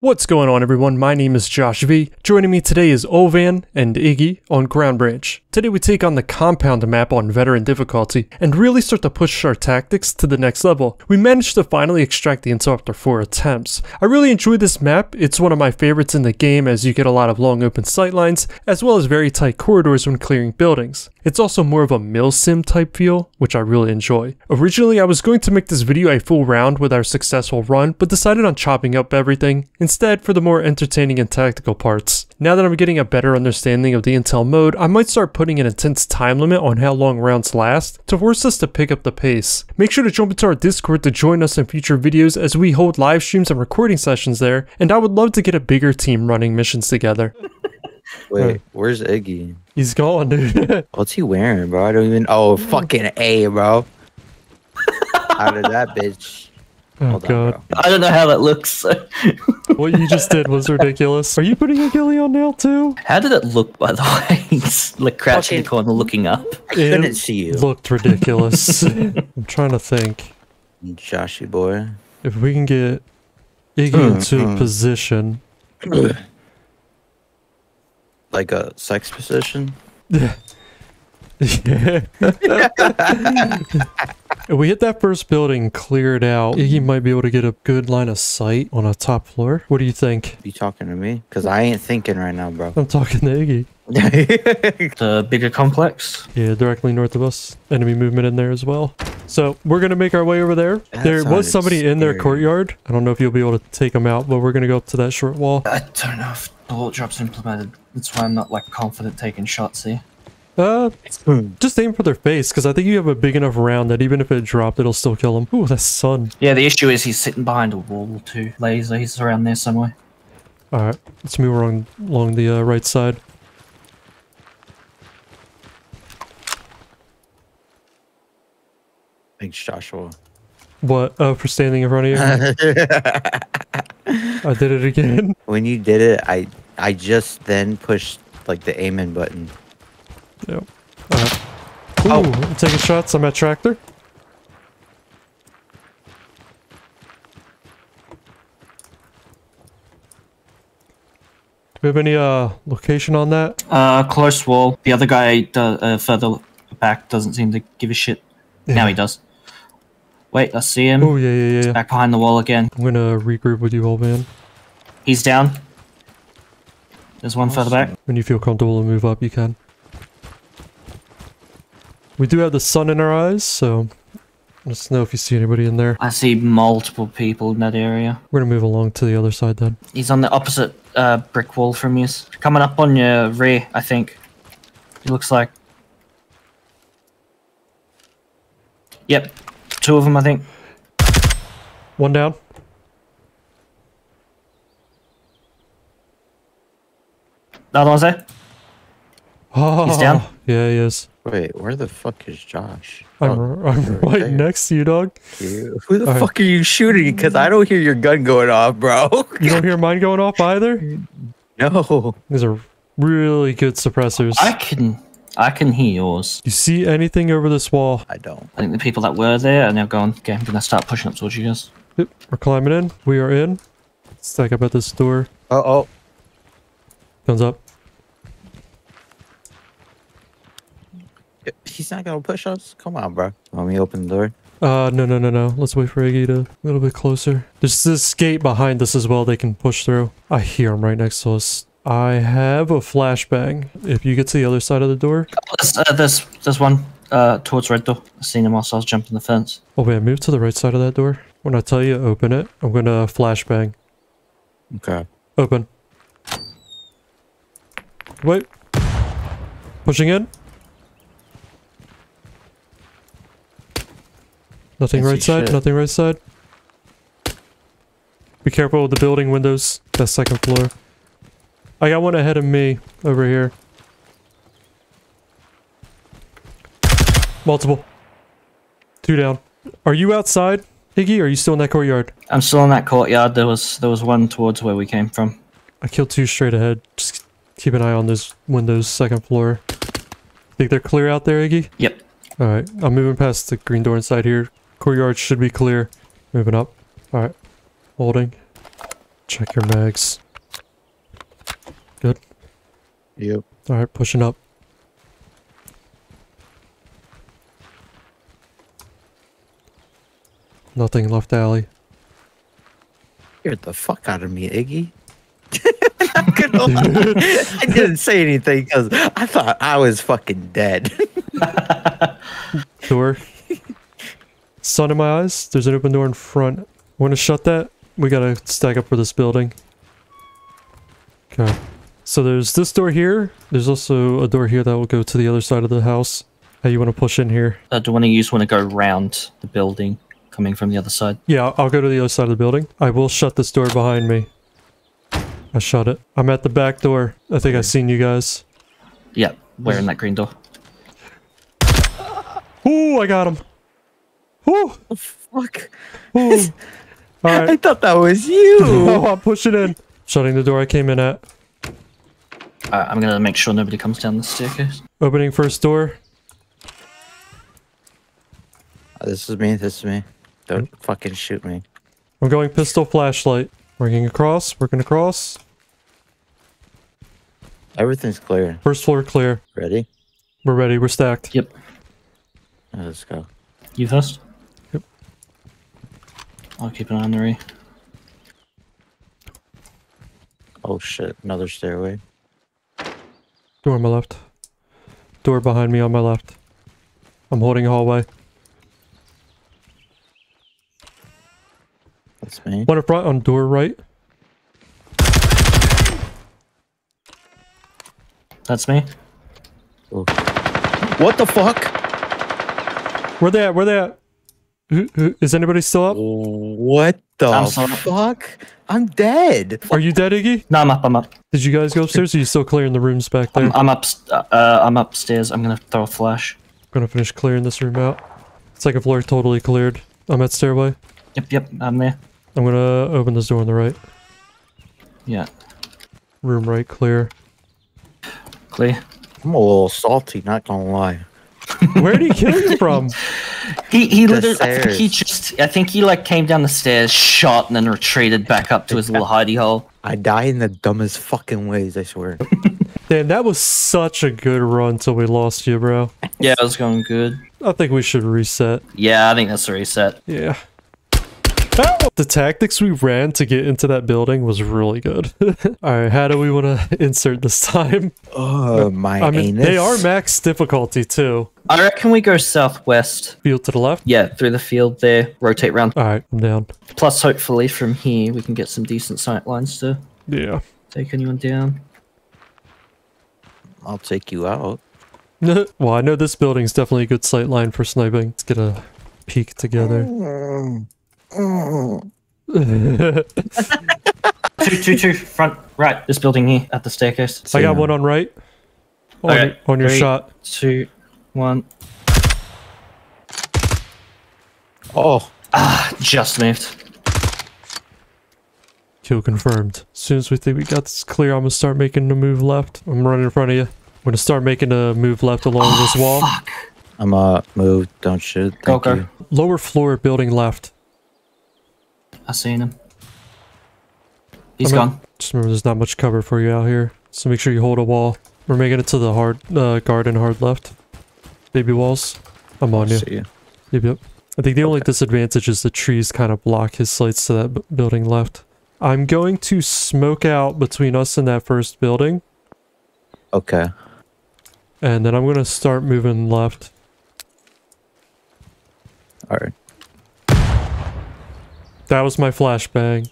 What's going on everyone, my name is Josh V. Joining me today is Ohlvann and Iggy on Ground Branch. Today we take on the compound map on veteran difficulty and really start to push our tactics to the next level. We managed to finally extract the intel after 4 attempts. I really enjoy this map, it's one of my favorites in the game as you get a lot of long open sightlines as well as very tight corridors when clearing buildings. It's also more of a milsim type feel, which I really enjoy. Originally I was going to make this video a full round with our successful run, but decided on chopping up everything instead for the more entertaining and tactical parts. Now that I'm getting a better understanding of the intel mode, I might start putting an intense time limit on how long rounds last to force us to pick up the pace. Make sure to jump into our Discord to join us in future videos as we hold live streams and recording sessions there, and I would love to get a bigger team running missions together. Wait, where's Iggy? He's gone, dude. What's he wearing, bro? I don't even. Oh, fucking A, bro. Out of that bitch. Oh Hold god. bro. I don't know how that looks. what you just did was ridiculous. Are you putting a ghillie on now too? How did it look, by the way? He's like crouching in the corner looking up. I couldn't see you, Looked ridiculous. I'm trying to think. Joshy boy. If we can get Iggy Mm, into mm. position. Like a sex position. Yeah. If we hit that first building, clear it out, Iggy might be able to get a good line of sight on a top floor. What do you think? You talking to me? Cause I ain't thinking right now, bro. I'm talking to Iggy. The bigger complex. Yeah, directly north of us. Enemy movement in there as well. So we're gonna make our way over there. That there was sounded somebody in their courtyard. I don't know if you'll be able to take them out, but we're gonna go up to that short wall. I don't know if bullet drops implemented. That's why I'm not like confident taking shots here. Uh, just aim for their face, because I think you have a big enough round that even if it dropped, it'll still kill them. Ooh, that's sun. Yeah, the issue is he's sitting behind a wall too. Laser, he's around there somewhere. All right, let's move along along the uh, right side. Thanks, Joshua. What? Oh, for standing in front of you? I did it again. when you did it, I I just then pushed like the aim in button. Yep. All right. Ooh, Oh. I'm taking shots. I'm at tractor. Do we have any uh location on that? Uh, close wall. The other guy do, uh, further back doesn't seem to give a shit. Now he does. Wait, I see him. Oh yeah, yeah, yeah, yeah. Back behind the wall again. I'm gonna regroup with you, old man. He's down. There's one further back. When you feel comfortable to move up, you can. We do have the sun in our eyes, so let's know if you see anybody in there. I see multiple people in that area. We're gonna move along to the other side then. He's on the opposite uh, brick wall from you. Coming up on your rear, I think. He looks like. Yep, two of them, I think. One down. The other one's there. Oh, He's down? Yeah, he is. Wait, where the fuck is Josh? I'm, Oh, I'm you're right there. next to you, dog. you. Who the Alright. fuck are you shooting? Because I don't hear your gun going off, bro. You don't hear mine going off either? no. These are really good suppressors. I can, I can hear yours. You see anything over this wall? I don't. I think the people that were there are now gone. Okay, I'm gonna start pushing up towards you guys. Yep, we're climbing in. We are in. Stack up at this door. Oh, oh. Guns up. He's not gonna push us. Come on, bro. Want me to open the door? Uh, no, no, no, no. Let's wait for Iggy to a little bit closer. There's this gate behind us as well they can push through. I hear him right next to us. I have a flashbang. If you get to the other side of the door. There's, uh, there's, there's one uh, towards red door. I seen him whilst I was jumping the fence. Oh, wait, move to the right side of that door. When I tell you open it, I'm gonna flashbang. Okay. Open. Wait. Pushing in. Nothing right side, shit. nothing right side. Be careful with the building windows. That second floor. I got one ahead of me over here. Multiple. Two down. Are you outside, Iggy? Are you still in that courtyard? I'm still in that courtyard. There was there was one towards where we came from. I killed two straight ahead. Just keep an eye on those windows, second floor. Think they're clear out there, Iggy? Yep. Alright, I'm moving past the green door inside here. Courtyard should be clear. Moving up. Alright. Holding. Check your mags. Good. Yep. Alright, pushing up. Nothing left alley. Scared the fuck out of me, Iggy. Not gonna lie. I didn't say anything because I thought I was fucking dead. Door. Sun in my eyes. There's an open door in front. We Want to shut that? We gotta stack up for this building. Okay. So there's this door here. There's also a door here that will go to the other side of the house. How you want to push in here? Uh, do one of you want to go round the building, coming from the other side? Yeah, I'll- go to the other side of the building. I will shut this door behind me. I shut it. I'm at the back door. I think I've seen you guys. Yeah, we're in that green door. Ooh, I got him. Ooh, fuck. ooh. All I thought that was you. Oh, I'm pushing in. Shutting the door I came in at. Uh, I'm gonna make sure nobody comes down the staircase. Opening first door. this is me. This is me. Don't fucking shoot me. I'm going pistol flashlight. Working across, working across. Everything's clear. First floor clear. Ready? We're ready, we're stacked. Yep. Let's go. You first. Yep. I'll keep an eye on the re. Oh shit! Another stairway. Door on my left. Door behind me on my left. I'm holding a hallway. That's me. One in front on door right. That's me. Oh. What the fuck? Where they at? Where they at? Who, who, is anybody still up? What the I'm fuck? I'm dead. Are you dead, Iggy? No, I'm up. I'm up. Did you guys go upstairs? Are you still clearing the rooms back there? I'm, I'm up. Uh, I'm upstairs. I'm gonna throw a flash. gonna finish clearing this room out. Second floor totally cleared. I'm at stairway. Yep, yep. I'm there. I'm gonna open this door on the right. Yeah, Room right clear. clear. I'm a little salty. Not gonna lie. Where did he kill you from? He he The literally. I think he just. I think he like came down the stairs, shot, and then retreated back up to his little hidey hole. I die in the dumbest fucking ways. I swear. Damn, that was such a good run till we lost you, bro. Yeah, it was going good. I think we should reset. Yeah, I think that's a reset. Yeah. Ow! The tactics we ran to get into that building was really good. Alright, how do we want to insert this time? Oh my I mean, anus. they are max difficulty too. I reckon we go southwest. Field to the left. Yeah, through the field there. Rotate round. Alright, I'm down. Plus, hopefully, from here we can get some decent sight lines to Yeah. take anyone down. I'll take you out. well, I know this building's definitely a good sight line for sniping. Let's get a peek together. Mm. Two, two, two, front, right. This building here at the staircase. I got one on right. On, Okay, your, on your three. shot. Two, one. Oh, Ah, just moved. Kill confirmed. As soon as we think we got this clear, I'm gonna start making a move left. I'm running in front of you. I'm gonna start making a move left along this wall. Fuck. I'm uh move, Don't shoot. Thank Go, go. you. Lower floor building left. I seen him. He's I'm at- gone. Just remember, there's not much cover for you out here, so make sure you hold a wall. We're making it to the hard uh, garden, hard left. Baby walls. I'm on you. See you. Yep, yep. I think the only disadvantage is the trees kind of block his sights to that b- building left. I'm going to smoke out between us and that first building, Okay. and then I'm going to start moving left. All right. That was my flashbang.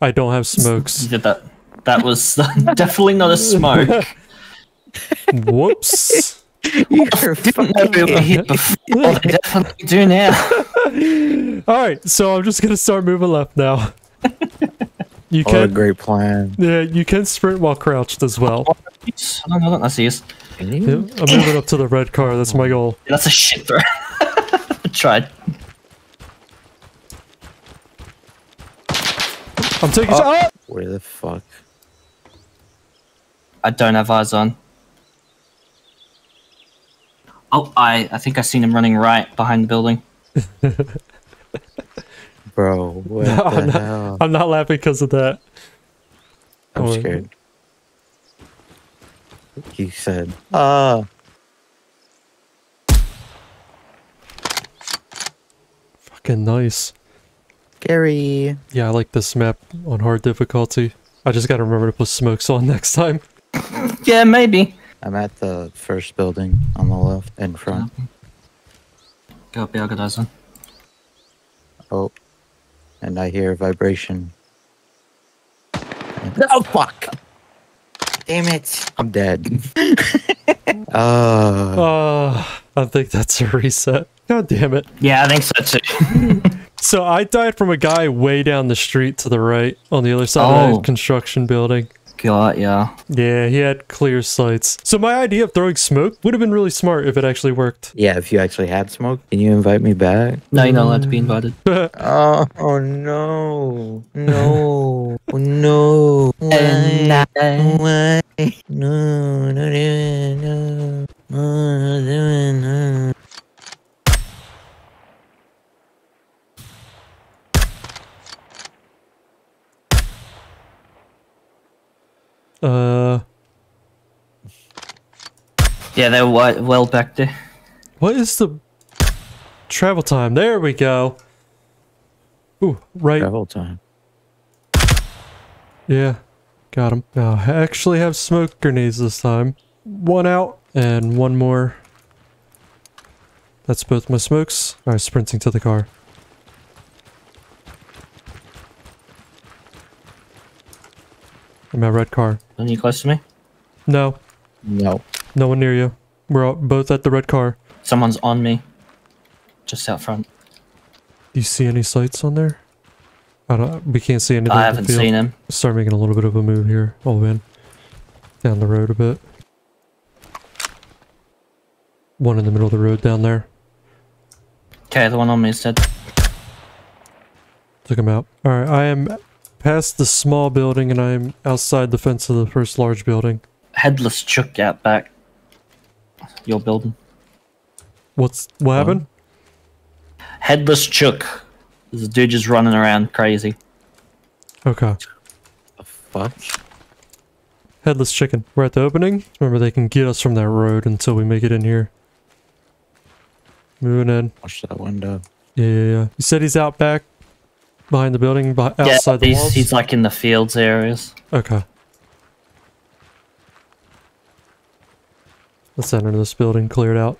I don't have You smokes. did that. That was definitely not a smoke. Whoops. You're Didn't know we were hit before. They definitely do now. Alright, so I'm just going to start moving left now. You can. What a can, great plan. yeah, you can sprint while crouched as well. Hold on, hold on. I see us. Yeah, I'm moving up to the red car. That's my goal. That's a shit throw. I tried. I'm taking. Ah! Where the fuck? I don't have eyes on. Oh, I, I think I seen him running right behind the building. Bro, what I'm the not- hell? I'm not laughing because of that. I'm Or- scared. He said, "Uh, Fucking nice. Gary." Yeah, I like this map on hard difficulty. I just gotta remember to put smokes on next time. Yeah, maybe. I'm at the first building on the left in front. Go be organizing. Oh, and I hear vibration. Oh fuck! Damn it! I'm dead. uh, Uh, I think that's a reset. God damn it. Yeah, I think so too. So I died from a guy way down the street to the right on the other side of Oh. the construction building. God, yeah. Yeah, he had clear sights. So my idea of throwing smoke would have been really smart if it actually worked. yeah, if you actually had smoke, can you invite me back? No, you're not allowed to be invited. Oh, oh no, no, oh, no, why, why, no, no, no, no, no, no, no. Uh, Yeah, they're wi- well back there. what is the travel time? There we go. Ooh, right. Travel time. Yeah, got him. Now I actually have smoke grenades this time. One out and one more. That's both my smokes. Alright, sprinting to the car. In my red car. Any close to me? No, No. no one near you. We're all, both at the red car. Someone's on me. Just out front. Do you see any sights on there? I don't. We can't see anything. I haven't seen him. Start making a little bit of a move here. Oh man, down the road a bit. One in the middle of the road down there. Okay, the one on me is dead. Took him out. All right, I am past the small building and I am outside the fence of the first large building. Headless Chuck out back. Your building. What's what happened? Headless Chuck. There's a dude just running around crazy. Okay, The fuck? headless chicken. We're at the opening. Remember, they can get us from that road until we make it in here. Moving in. Watch that window. Yeah, yeah, yeah. You said he's out back, behind the building, beh- outside yeah, the he's, walls. he's like in the fields areas. Okay. Let's enter this building, cleared out.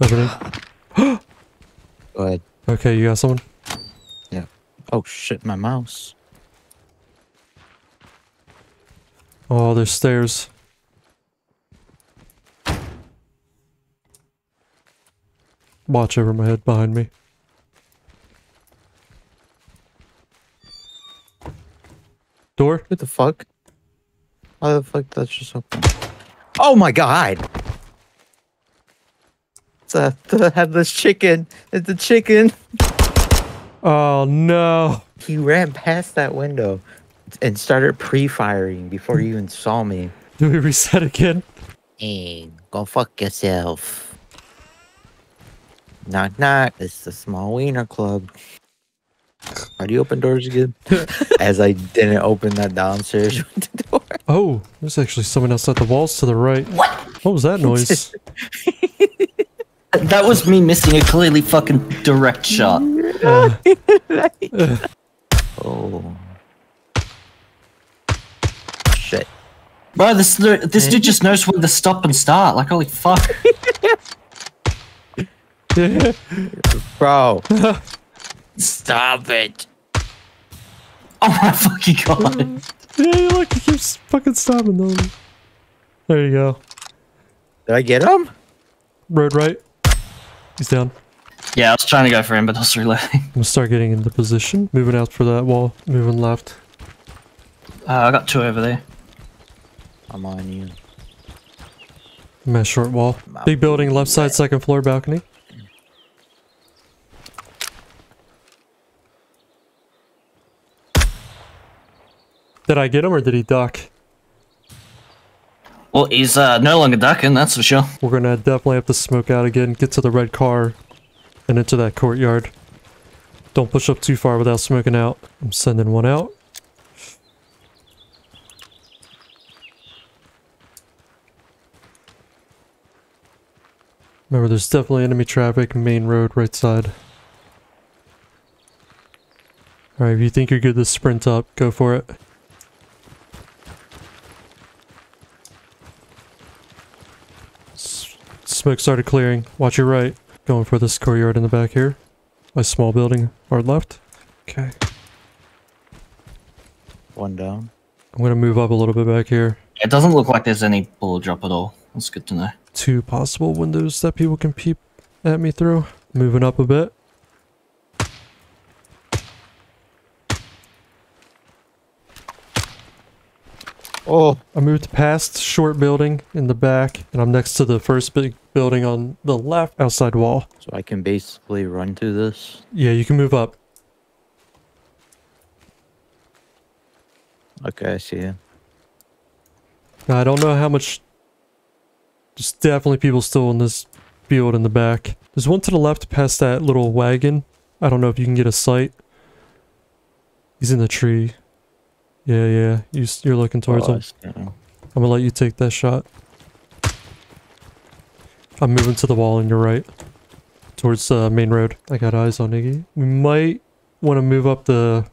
Opening. Go ahead. Okay, you got someone? Yeah. Oh shit, my mouse. Oh, there's stairs. Watch over my head behind me. Door? What the fuck? How the fuck that's just open? Oh my god! It's a the headless chicken. It's the chicken. Oh no. He ran past that window and started pre-firing before you even saw me. Do we reset again? Hey, go fuck yourself. Knock knock. It's the small wiener club. How do you open doors again? As I didn't open that downstairs door. Oh, there's actually someone outside the walls to the right. What? What was that noise? That was me missing a clearly fucking direct shot. Oh. Shit. Bro, this this dude just knows when to stop and start. Like, holy fuck. Bro. Stop it. Oh my fucking god. yeah, look, he keeps fucking stopping them. There you go. Did I get him? Road right. He's down. Yeah, I was trying to go for him, but I was reloading. I'm gonna start getting into position. Moving out for that wall. Moving left. Uh, I got two over there. I'm on you. I'm at short wall. Big building, left side, second floor balcony. Did I get him or did he duck? Well, he's uh, no longer ducking, that's for sure. We're gonna definitely have to smoke out again, get to the red car, and into that courtyard. Don't push up too far without smoking out. I'm sending one out. Remember, there's definitely enemy traffic, main road, right side. Alright, if you think you're good to sprint up, go for it. Smoke started clearing. Watch your right. Going for this courtyard in the back here. My small building, Hard left. Okay. One down. I'm gonna move up a little bit back here. It doesn't look like there's any bullet drop at all. That's good to know. Two possible windows that people can peep at me through. Moving up a bit. Oh, I moved past short building in the back, and I'm next to the first big building on the left outside wall. so I can basically run to this. Yeah, you can move up. Okay, I see you. Now, I don't know how much. There's definitely people still in this field in the back. There's one to the left past that little wagon. I don't know if you can get a sight. He's in the tree. Yeah, yeah. You, you're looking towards Oh. Him. I'm gonna let you take that shot. I'm moving to the wall on your right. Towards the main road. I got eyes on Iggy. We might want to move up the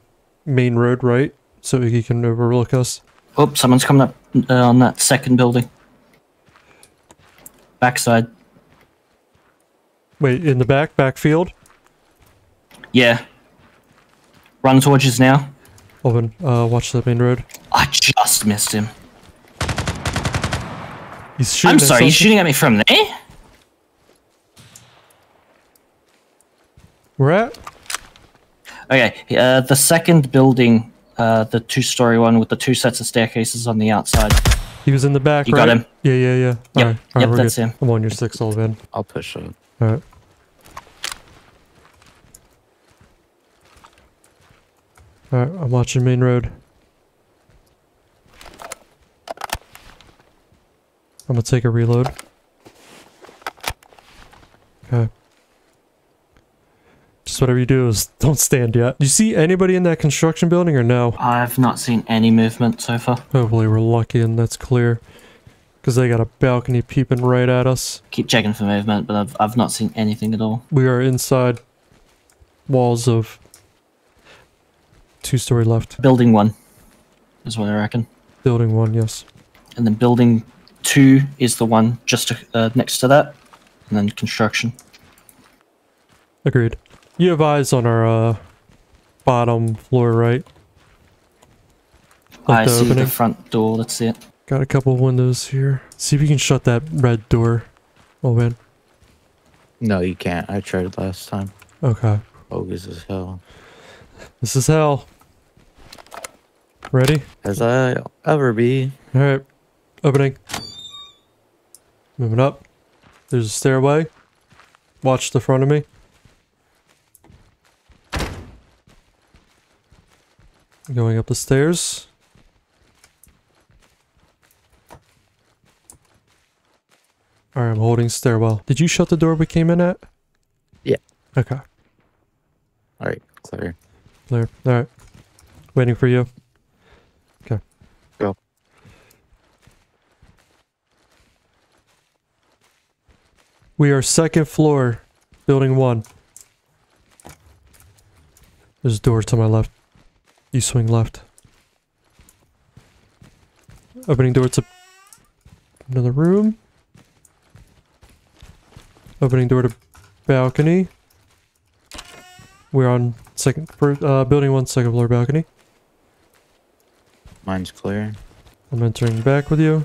main road right so Iggy can overlook us. Oh, someone's coming up uh, on that second building. Backside. Wait, in the back, backfield? Yeah. Run towards us now. Open, uh, watch the main road. I just missed him. He's shooting I'm sorry, he's shooting at me from there? Where at? Okay, uh, the second building, uh, the two-story one with the two sets of staircases on the outside. He was in the back, You right? got him. Yeah, yeah, yeah. Yep, Alright, alright, yep, we're that's good. him. I'm on your six, Sullivan. I'll push up. Alright. Alright, I'm watching main road. I'm gonna take a reload. Okay. Just whatever you do is don't stand yet. Do you see anybody in that construction building or no? I've not seen any movement so far. Hopefully we're lucky and that's clear. Because they got a balcony peeping right at us. Keep checking for movement, but I've, I've not seen anything at all. We are inside walls of two story left. Building one is what I reckon. Building one, yes. And then building two is the one just uh, next to that. And then construction. Agreed. You have eyes on our uh, bottom floor, right? Like I the see opening? the front door, that's it. Got a couple windows here. See if you can shut that red door. Oh man. No, you can't. I tried last time. Okay. Bogus as hell. This is hell. Ready? As I ever be. Alright. Opening. Moving up. There's a stairway. Watch the front of me. Going up the stairs. Alright, I'm holding stairwell. Did you shut the door we came in at? Yeah. Okay. All right, clear. Clear. Alright. Waiting for you. Okay. Go. We are second floor, building one. There's a door to my left. You swing left. Opening door to another room. Opening door to balcony. We're on second, uh, building one, second floor balcony. Mine's clear. I'm entering back with you.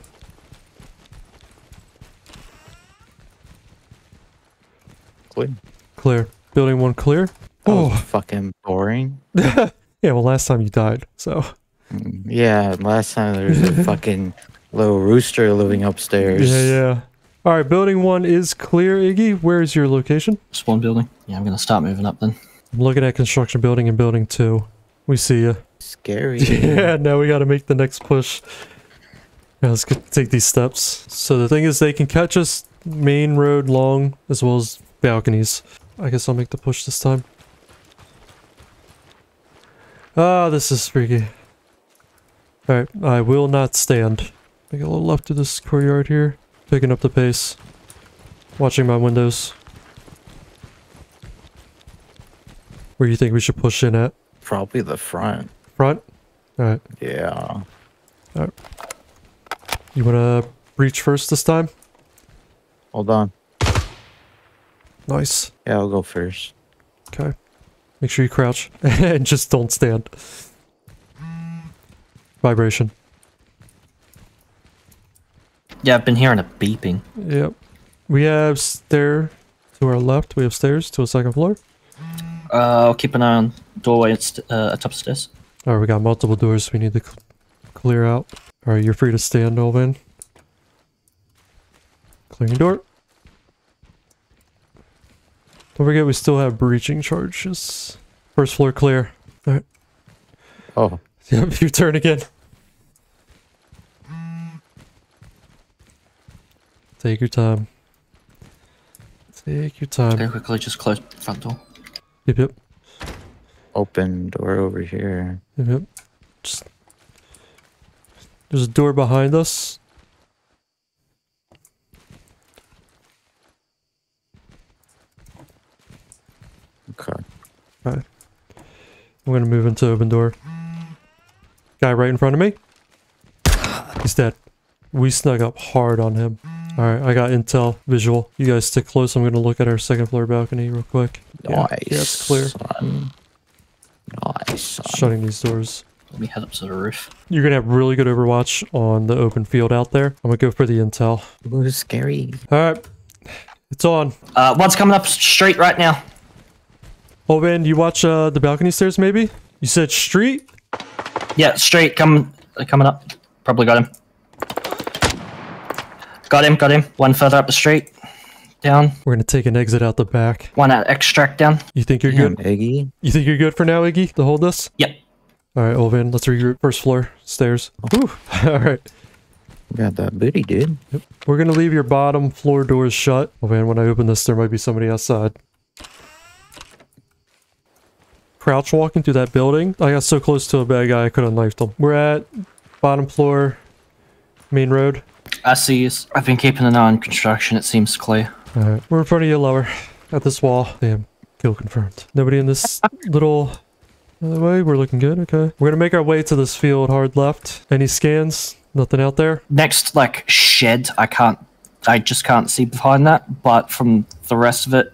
Clear. Clear. Building one clear. That Oh, fucking boring. yeah. Well, last time you died, so Mm, Yeah, last time there was a fucking little rooster living upstairs. yeah, yeah. All right, building one is clear. Iggy, where is your location? Spawn building. Yeah, I'm gonna start moving up then. I'm looking at construction building and building two. We see you. Scary. Yeah, now we got to make the next push. Yeah, let's get, take these steps. So the thing is, they can catch us main road long as well as balconies. I guess I'll make the push this time. Ah, this is freaky. Alright, I will not stand. Make a little left to this courtyard here. Picking up the pace. Watching my windows. Where do you think we should push in at? Probably the front. Front? Alright. Yeah. Alright. You wanna breach first this time? Hold on. Nice. Yeah, I'll go first. Okay. Make sure you crouch and just don't stand. Vibration. Yeah, I've been hearing a beeping. Yep. We have stair to our left. We have stairs to a second floor. Uh, I'll keep an eye on doorway at, uh, atop stairs. Alright, we got multiple doors we need to cl- clear out. Alright, you're free to stand, Ohlvann. Clearing door. Don't forget we still have breaching charges. First floor clear. Alright. Oh, Yep, your turn again. Take your time. Take your time. Very quickly, just close front door. Yep, yep, open door over here. yep, yep. Just there's a door behind us. Okay. I'm gonna move into open door. Guy right in front of me. He's dead. We snuck up hard on him. Alright, I got intel visual. You guys stick close. I'm gonna look at our second floor balcony real quick. Yeah, Nice. yeah, it's clear. Son. Nice. Son. Shutting these doors. Let me head up to the roof. You're gonna have really good overwatch on the open field out there. I'm gonna go for the intel. Ooh, scary. Alright. It's on. Uh, one's coming up straight right now. Oh man, you watch uh, the balcony stairs maybe? You said street? Yeah, straight coming, uh, coming up. Probably got him. Got him, got him. One further up the street. Down. We're gonna take an exit out the back. One at extract down. You think you're Damn, good? Iggy. You think you're good for now, Iggy, to hold this? Yep. Alright, Ohlvann, let's regroup. First floor, stairs. Whew. Alright. Got that booty, dude. Yep. We're gonna leave your bottom floor doors shut. Oh man, when I open this, there might be somebody outside. Crouch walking through that building. I got so close to a bad guy, I could have knifed him. We're at bottom floor, main road. I see you. I've been keeping an eye on construction. It seems clear. Alright, we're in front of you lower. At this wall. Damn, kill confirmed. Nobody in this little other way. We're looking good, okay. We're gonna make our way to this field hard left. Any scans? Nothing out there? Next, like shed, I can't. I just can't see behind that. But from the rest of it,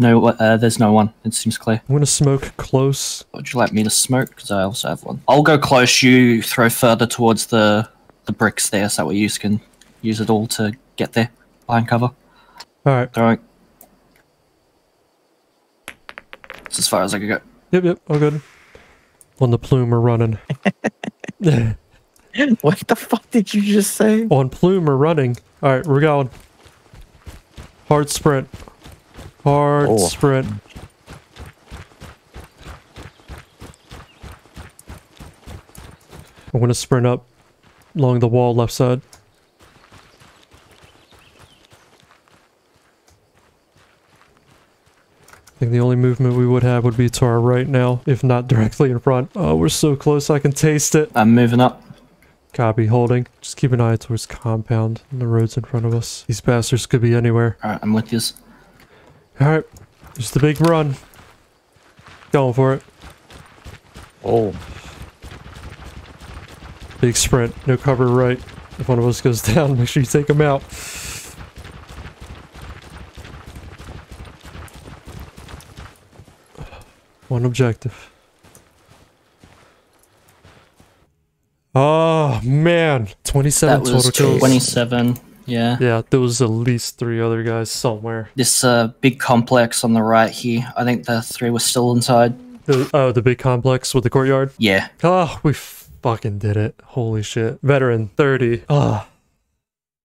no. Uh, there's no one. It seems clear. I'm gonna smoke close. Would you like me to smoke? Because I also have one. I'll go close. You throw further towards the the bricks there, so that way you can use it all to get there behind cover. Alright. All right. That's as far as I can go. Yep, yep, all good. On the plume we're running. What the fuck did you just say? On plume we're running. Alright, we're going. Hard sprint. Hard Oh. sprint. I'm gonna sprint up along the wall left side. I think the only movement we would have would be to our right now, if not directly in front. Oh, we're so close I can taste it. I'm moving up. Copy, holding. Just keep an eye towards compound and the roads in front of us. These bastards could be anywhere. All right, I'm with you. Alright, just the big run. Going for it. Oh, Big sprint. No cover right. If one of us goes down, make sure you take him out. One objective. Oh man, 27 That was total kills. 27. Yeah. Yeah, there was at least three other guys somewhere. This uh, big complex on the right here. I think the three were still inside. The, oh, the big complex with the courtyard. Yeah. Oh, we fucking did it. Holy shit. Veteran 30. Oh,